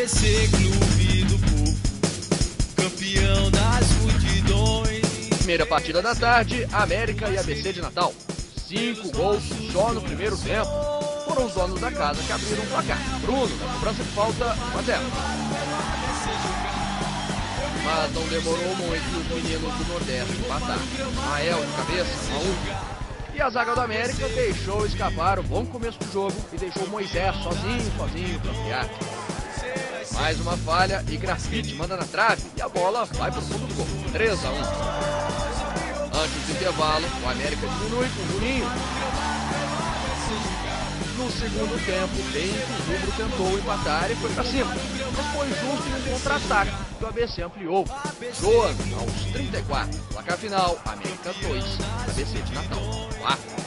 ABC Clube do Povo, campeão das multidões. Primeira partida da tarde, América e ABC de Natal. Cinco gols só no primeiro tempo. Foram os donos da casa que abriram o placar. Bruno, na cobrança de falta, 1 a 0. Mas não demorou muito os meninos do Nordeste empatar. Mael de cabeça, 1 a 1. E a zaga do América deixou escapar o bom começo do jogo e deixou Moisés sozinho, sozinho criar. Mais uma falha e Grafite manda na trave e a bola vai para o fundo do gol. 3 a 1. Antes do intervalo, o América diminui com o Juninho. No segundo tempo, bem o Rubro tentou empatar e foi para cima. Mas foi justo em um contra-ataque que o ABC ampliou. Joan, aos 34. Placar final, América 2, ABC de Natal 4.